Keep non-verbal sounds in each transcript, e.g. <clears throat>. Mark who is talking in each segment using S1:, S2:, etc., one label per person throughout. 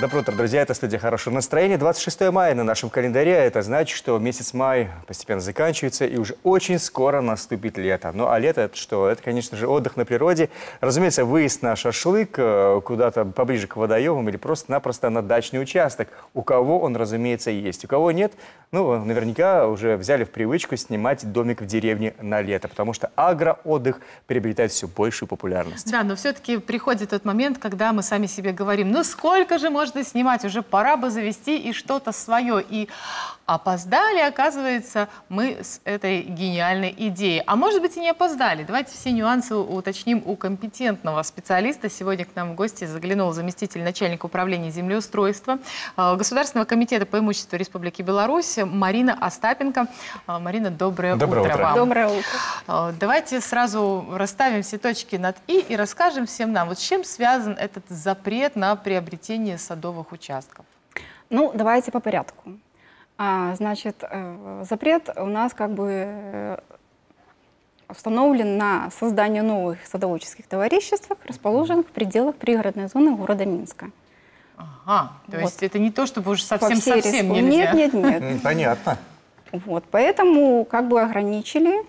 S1: Доброе утро, друзья. Это студия «Хорошего настроения». 26 мая на нашем календаре. Это значит, что месяц май постепенно заканчивается, и уже очень скоро наступит лето. Ну, а лето – это что? Это, конечно же, отдых на природе. Разумеется, выезд на шашлык э, куда-то поближе к водоемам или просто-напросто на дачный участок. У кого он, разумеется, есть. У кого нет, ну, наверняка уже взяли в привычку снимать домик в деревне на лето, потому что агроотдых приобретает все большую популярность.
S2: Да, но все-таки приходит тот момент, когда мы сами себе говорим, ну сколько же можно снимать, уже пора бы завести и что-то свое. И опоздали, оказывается, мы с этой гениальной идеей. А может быть и не опоздали. Давайте все нюансы уточним у компетентного специалиста. Сегодня к нам в гости заглянул заместитель начальника управления землеустройства э, Государственного комитета по имуществу Республики Беларусь Марина Остапенко. Э, Марина, доброе,
S1: доброе утро,
S2: утро вам.
S3: Доброе утро.
S2: Э, давайте сразу расставим все точки над «и» и расскажем всем нам, вот с чем связан этот запрет на приобретение садовых участков.
S3: Ну, давайте по порядку. А, значит, э, запрет у нас как бы э, установлен на создание новых садоводческих товариществ, расположенных в пределах пригородной зоны города Минска.
S2: Ага, то
S3: Вот.
S2: есть это не то, чтобы уж
S3: По всей
S2: совсем-совсем
S3: респу-
S2: нельзя.
S3: Нет, нет, <laughs> нет.
S1: Понятно.
S3: Вот, поэтому как бы ограничили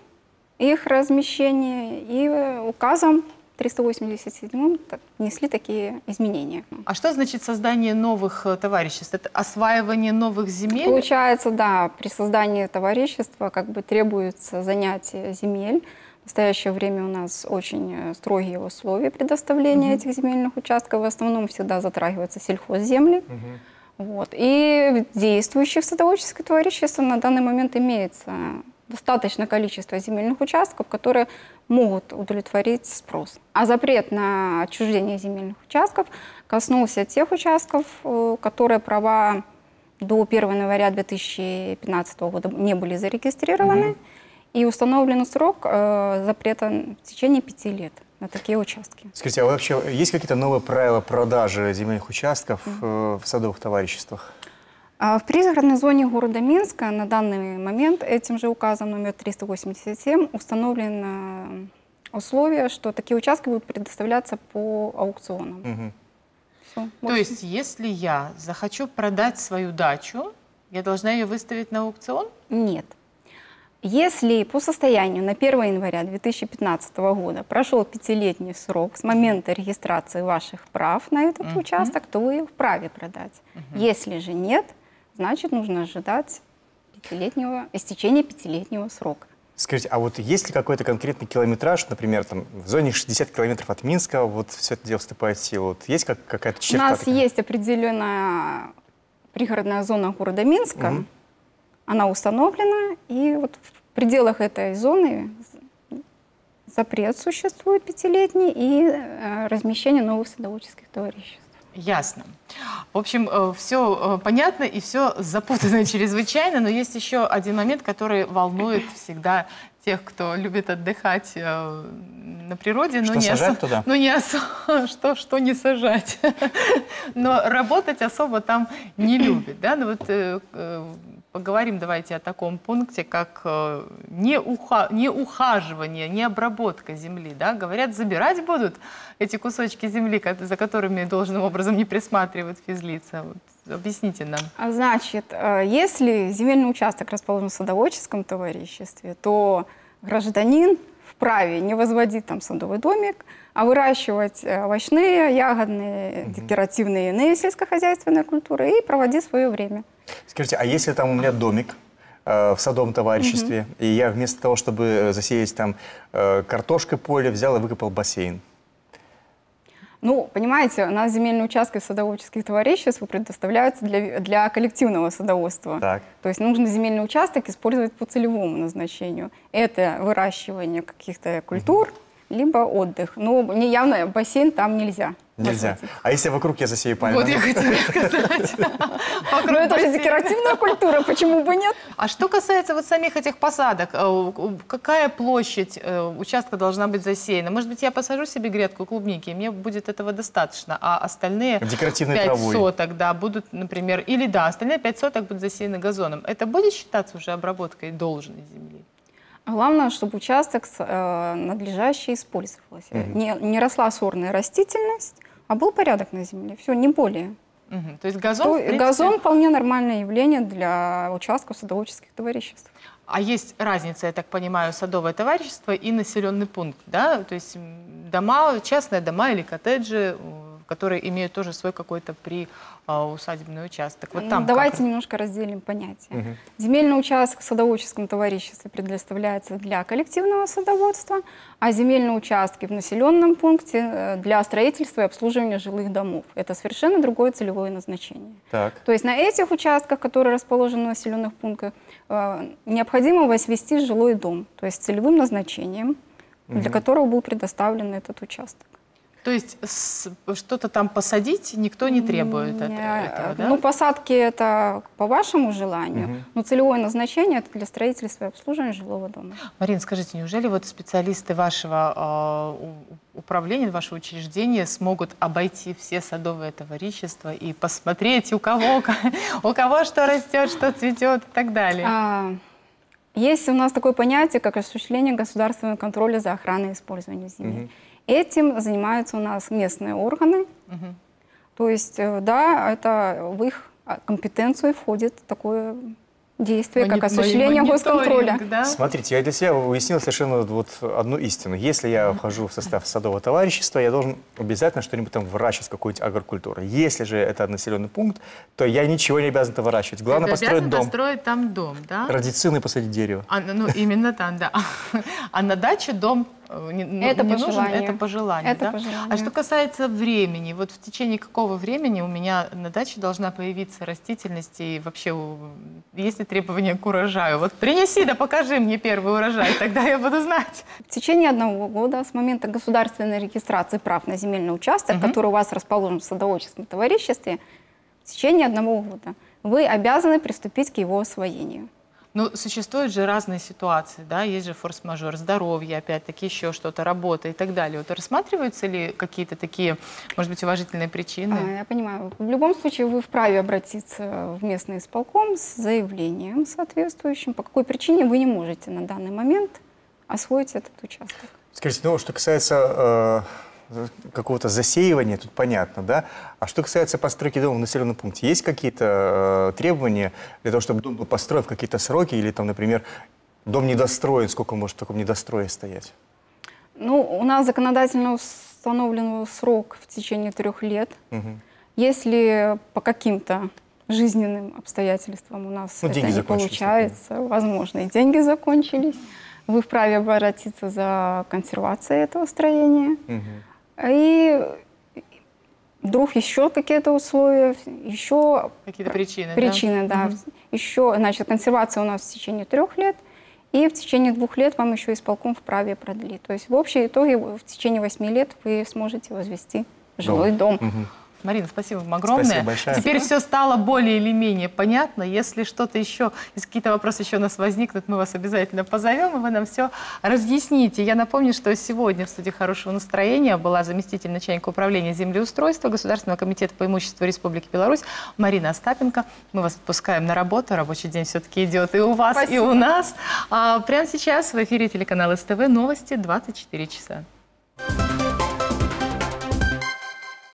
S3: их размещение и указом 387 так- внесли такие изменения.
S2: А что значит создание новых э, товариществ? Это осваивание новых земель?
S3: Получается, да, при создании товарищества как бы требуется занятие земель. В настоящее время у нас очень э, строгие условия предоставления этих земельных участков. В основном всегда затрагиваются сельхозземли. Вот. И действующих садоводческих товариществах на данный момент имеется достаточное количество земельных участков, которые могут удовлетворить спрос. А запрет на отчуждение земельных участков коснулся тех участков, э, которые права до 1 января 2015 года не были зарегистрированы. И установлен срок э, запрета в течение пяти лет на такие участки.
S1: Скажите, а вообще есть какие-то новые правила продажи земельных участков э, в садовых товариществах?
S3: А В пригородной зоне города Минска на данный момент этим же указом номер 387 установлено условие, что такие участки будут предоставляться по аукционам. Всё,
S2: То
S3: больше.
S2: есть, если я захочу продать свою дачу, я должна ее выставить на аукцион?
S3: Нет. Если по состоянию на 1 января 2015 года прошел пятилетний срок с момента регистрации ваших прав на этот
S2: Мгм.
S3: участок, то вы вправе продать. Если же нет, значит нужно ожидать пятилетнего, истечения пятилетнего срока.
S1: Скажите, а вот есть ли какой-то конкретный километраж, например, там в зоне 60 километров от Минска, вот все это дело вступает в силу? Вот есть как, какая-то
S3: У
S1: черта?
S3: нас
S1: такая?
S3: есть определенная пригородная зона города Минска.
S1: Мгм.
S3: Она установлена, и вот в пределах этой зоны запрет существует пятилетний и э, размещение новых садоводческих товариществ.
S2: Ясно. В общем, все понятно и все запутано <laughs> чрезвычайно, но есть еще один момент, который волнует <clears throat> всегда тех, кто любит отдыхать э, на природе.
S1: Что,
S2: не
S1: сажать
S2: осо-
S1: туда? <laughs>
S2: Ну, не осо- <laughs> что, что не сажать. Но работать особо там не любят. Да? Ну, вот, э, э, поговорим давайте о таком пункте, как э, не, уха- не ухаживание, не обработка земли. Да? Говорят, забирать будут эти кусочки земли, за которыми должным образом не присматривают физлица. Вот, объясните нам.
S3: А Значит, э, если земельный участок расположен в садоводческом товариществе, то гражданин вправе не возводить там садовый домик, а выращивать э, овощные, ягодные, декоративные иные сельскохозяйственные культуры и проводить свое время.
S1: Скажите, а если там у меня домик э, в садовом товариществе, и я вместо того, чтобы э, засеять там э, картошкой поле, взял и выкопал бассейн?
S3: Ну, понимаете, у нас земельные участки садоводческих товариществ предоставляются для, для коллективного садоводства.
S1: Так.
S3: То есть нужно земельный участок использовать по целевому назначению. Это выращивание каких-то культур, либо отдых. Но явно бассейн там нельзя.
S1: Нельзя. А если вокруг я засею пальмы?
S2: Вот я хотела сказать. <laughs>
S3: Ну, это же декоративная культура, почему бы нет?
S2: А что касается вот самих этих посадок, э, какая площадь э, участка должна быть засеяна? Может быть, я посажу себе грядку клубники, и мне будет этого достаточно, а остальные
S1: Декоративной
S2: 5
S1: травой.
S2: соток, да, будут, например, или да, остальные 5 соток будут засеяны газоном. Это будет считаться уже обработкой должной земли?
S3: Главное, чтобы участок с- э, надлежаще использовался. Не, не росла сорная растительность, а был порядок на земле. Все, не более.
S2: Мгм. То есть газон,
S3: То-
S2: принципе,
S3: газон вполне нормальное явление для участков садоводческих товариществ.
S2: А есть разница, я так понимаю, садовое товарищество и населенный пункт, да? То есть дома, частные дома или коттеджи, которые имеют тоже свой какой-то приусадебный участок. Вот там
S3: Ну, Давайте
S2: как?
S3: немножко разделим понятия. Земельный участок в садоводческом товариществе предоставляется для коллективного садоводства, а земельные участки в населенном пункте э, для строительства и обслуживания жилых домов. Это совершенно другое целевое назначение.
S1: Так.
S3: То есть на этих участках, которые расположены в населенных пунктах, э, необходимо возвести жилой дом, то есть с целевым назначением, для которого был предоставлен этот участок.
S2: То есть что-то там посадить никто не требует
S3: Не,
S2: этого, да?
S3: Ну, посадки это по вашему желанию, но целевое назначение это для строительства и обслуживания жилого дома.
S2: Марина, скажите, неужели вот специалисты вашего у- управления, вашего учреждения смогут обойти все садовые товарищества и посмотреть, у кого, <laughs> у кого что растет, что цветет и так далее?
S3: А, Есть у нас такое понятие, как осуществление государственного контроля за охраной и использованием земель. Этим занимаются у нас местные органы.
S2: Мгм.
S3: То есть, э, да, это в их а, компетенцию входит такое действие, как
S2: Мони-
S3: осуществление
S2: мониторинг,
S3: госконтроля.
S2: да?
S1: Смотрите, я для себя уяснил совершенно вот одну истину. Если я вхожу в состав садового товарищества, я должен обязательно что-нибудь там выращивать, какую-нибудь агрокультуру. Если же это населенный пункт, то я ничего не обязан там выращивать. Главное
S2: Ты
S1: построить
S2: обязан
S1: дом.
S2: построить там дом, да?
S1: Радицины и посадить дерево.
S2: А, ну, именно там, да. <laughs> А на даче дом не, ну,
S3: Это
S2: не нужен, это по желанию.
S3: Это
S2: да?
S3: по желанию.
S2: А что касается времени, вот в течение какого времени у меня на даче должна появиться растительность и вообще есть ли требования к урожаю? Вот принеси да покажи мне первый урожай, тогда я буду знать.
S3: В течение одного года с момента государственной регистрации прав на земельный участок,
S2: Мгм.
S3: который у вас расположен в садоводческом товариществе, в течение одного года вы обязаны приступить к его освоению.
S2: Ну, существуют же разные ситуации, да, есть же форс-мажор, здоровье, опять-таки еще что-то, работа и так далее. Вот рассматриваются ли какие-то такие, может быть, уважительные причины?
S3: А, я понимаю. В любом случае вы вправе обратиться в местный исполком с заявлением соответствующим, по какой причине вы не можете на данный момент освоить этот участок.
S1: Скажите, ну, что касается э, какого-то засеивания, тут понятно, да? А что касается постройки дома в населенном пункте, есть какие-то э, требования для того, чтобы дом был построен в какие-то сроки, или там, например, дом недостроен, сколько может в таком недострое стоять?
S3: Ну, у нас законодательно установлен срок в течение трех лет.
S1: Мгм.
S3: Если по каким-то жизненным обстоятельствам у нас
S1: Ну,
S3: это не получается, возможно, и деньги закончились, вы вправе обратиться за консервацией этого строения.
S1: Мгм.
S3: И вдруг еще какие-то условия, еще
S2: Какие-то причины, да?
S3: причины, да.
S2: Мгм.
S3: Еще, значит, консервация у нас в течение трех лет, и в течение двух лет вам еще исполком вправе продлить. То есть в общей итоге в течение восьми лет вы сможете возвести жилой дом.
S1: Мгм.
S2: Марина, спасибо вам огромное.
S1: Спасибо большое.
S2: Теперь все стало более или менее понятно. Если что-то еще, если какие-то вопросы еще у нас возникнут, мы вас обязательно позовем, и вы нам все разъясните. Я напомню, что сегодня в студии «Хорошего настроения» была заместитель начальника управления землеустройства Государственного комитета по имуществу Республики Беларусь Марина Остапенко. Мы вас отпускаем на работу. Рабочий день все-таки идет и у вас, и
S3: Спасибо.
S2: у нас. А прямо сейчас в эфире телеканала СТВ новости 24 часа.